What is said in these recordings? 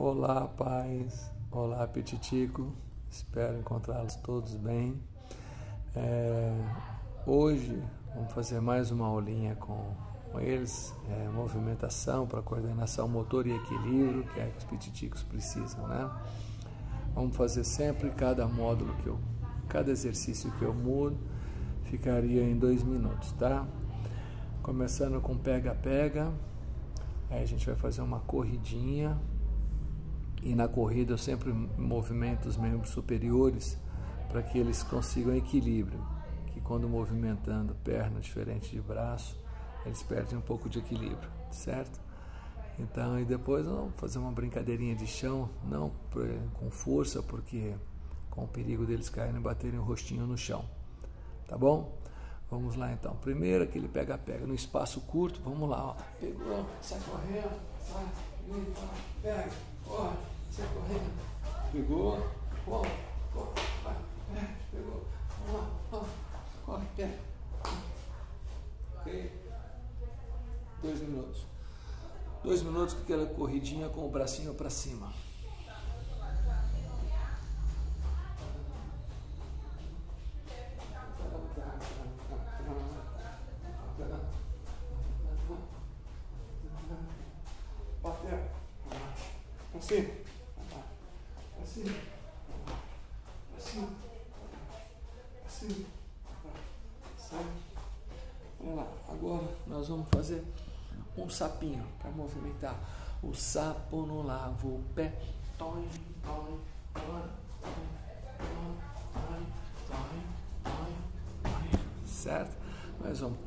Olá, pais. Olá, Petitico. Espero encontrá-los todos bem. É, hoje vamos fazer mais uma aulinha com, com eles, é, movimentação para coordenação motor e equilíbrio, que é que os petiticos precisam, né? Vamos fazer sempre cada módulo que eu, cada exercício que eu mudo, ficaria em dois minutos, tá? Começando com pega-pega, aí a gente vai fazer uma corridinha e na corrida eu sempre movimento os membros superiores para que eles consigam equilíbrio, que quando movimentando perna diferente de braço, eles perdem um pouco de equilíbrio, certo? Então, e depois vamos fazer uma brincadeirinha de chão, não com força, porque com o perigo deles caírem e baterem o rostinho no chão, tá bom? Vamos lá então. Primeiro aquele pega-pega no espaço curto, vamos lá, ó. Pegou, sai correndo, sai, pega, corre, sai correndo. Pegou, corre, corre, vai, pega, pegou. Lá, vamos, corre, pega. Ok? Dois minutos. Dois minutos com aquela corridinha com o bracinho para cima. Assim. Assim. Assim. Assim. Sai. Olha lá. Agora nós vamos fazer um sapinho para movimentar. O sapo no lavo o pé. Toim, toim, toim, certo? Mas vamos.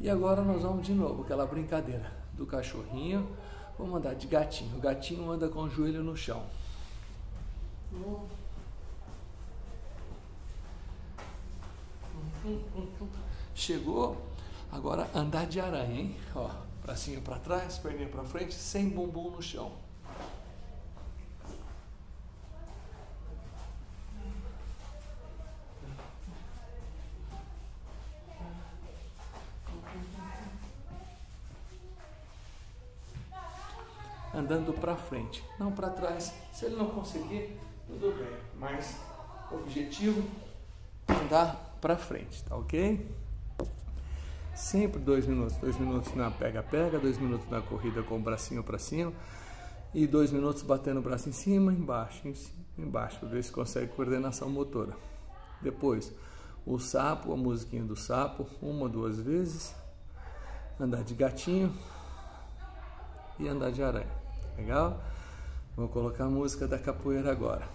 E agora nós vamos de novo aquela brincadeira do cachorrinho Vamos andar de gatinho. O gatinho anda com o joelho no chão. Chegou. Agora andar de aranha, hein? Ó, bracinho para trás, perninha para frente, sem bumbum no chão. Andando para frente, não para trás. Se ele não conseguir, tudo bem, mas o objetivo é andar para frente, tá ok? Sempre dois minutos, dois minutos na pega-pega, dois minutos na corrida com o bracinho para cima e dois minutos batendo o braço em cima, embaixo, em cima, embaixo, para ver se consegue coordenação motora. Depois, o sapo, a musiquinha do sapo, uma, duas vezes, andar de gatinho e andar de aranha. Legal? Vou colocar a música da capoeira agora.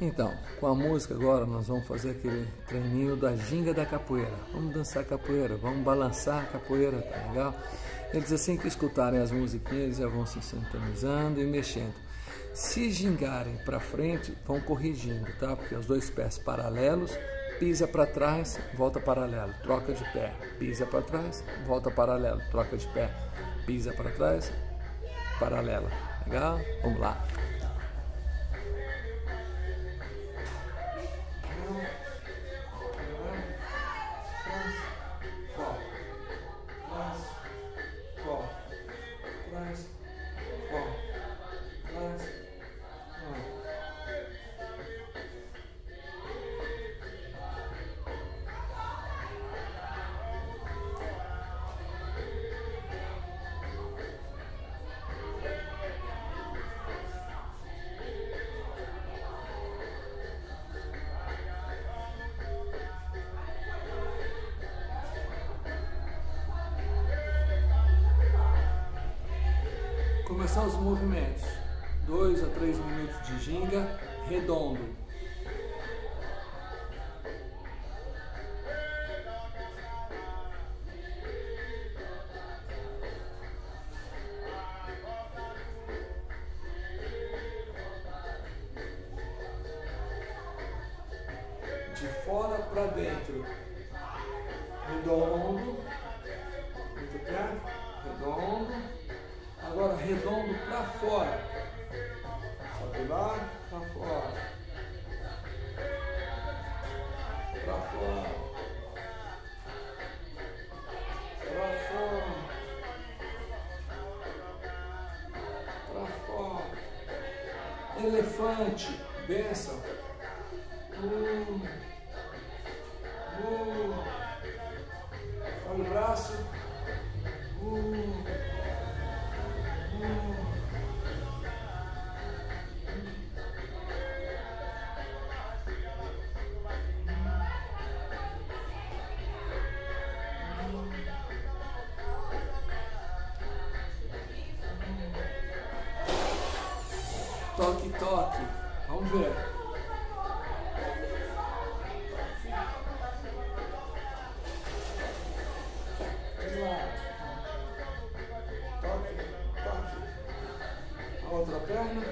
Então, com a música agora nós vamos fazer aquele treininho da ginga da capoeira. Vamos dançar capoeira, vamos balançar a capoeira, tá legal? Eles assim que escutarem as musiquinhas já vão se sintonizando e mexendo. Se gingarem para frente, vão corrigindo, tá? Porque os dois pés paralelos, pisa para trás, volta paralelo, troca de pé, pisa para trás, volta paralelo, troca de pé, pisa para trás, paralela. Legal? Vamos lá. Começar os movimentos. Dois a três minutos de ginga redondo. De fora para dentro. Redondo. Agora redondo para fora. Sobe lá, para fora. Para fora. Para fora. Para fora. Elefante. Benção. um, um, Olha o braço. um Toque. Vamos ver. Vamos lá. Toque, toque. A outra perna.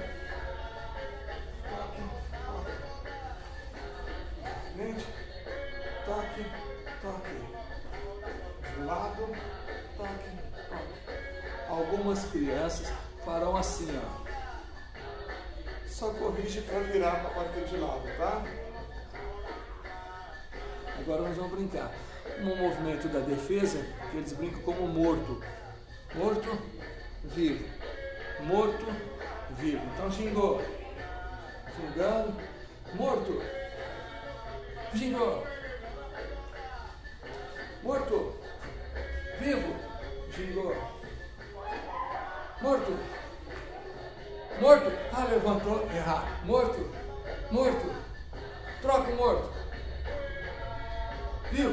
Toque, toque. Frente. Toque, toque. Do lado. Toque, toque. Algumas crianças farão assim, ó só corrige para virar para bater de lado, tá? Agora nós vamos brincar. Um movimento da defesa que eles brincam como morto. Morto, vivo. Morto, vivo. Então xingou. Xingando. Morto. Xingou. Levantou. Morto. Morto. Troca o morto. Viu?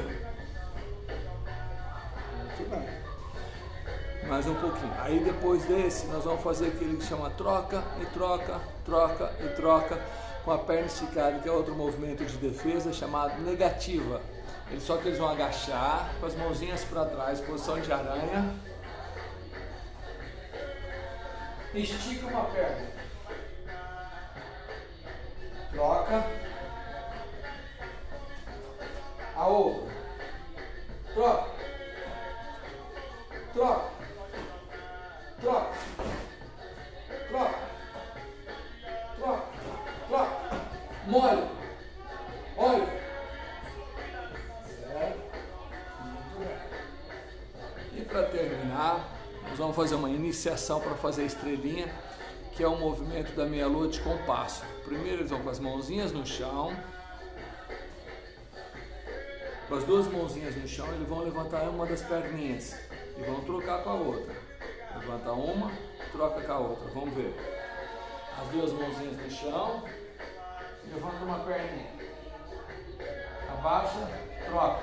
Muito bem. Mais um pouquinho. Aí depois desse, nós vamos fazer aquele que chama troca e troca, troca e troca com a perna esticada, que é outro movimento de defesa chamado negativa. Só que eles vão agachar com as mãozinhas para trás, posição de aranha estica uma perna, troca. A outra, troca, troca, troca, troca, troca, troca, molha, olha. Certo? E para terminar, nós vamos fazer uma iniciação para fazer a estrelinha, que é o movimento da meia-lua de compasso. Primeiro eles vão com as mãozinhas no chão, com as duas mãozinhas no chão, eles vão levantar uma das perninhas e vão trocar com a outra. Levanta uma, troca com a outra. Vamos ver. As duas mãozinhas no chão, levanta uma perninha. Abaixa, troca.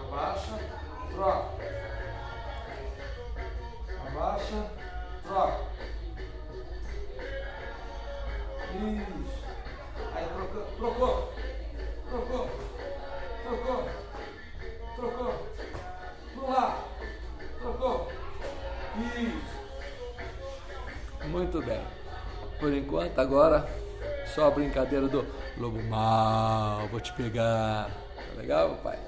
Abaixa, troca Muito bem. Por enquanto, agora só a brincadeira do lobo mal, vou te pegar. Tá legal, pai?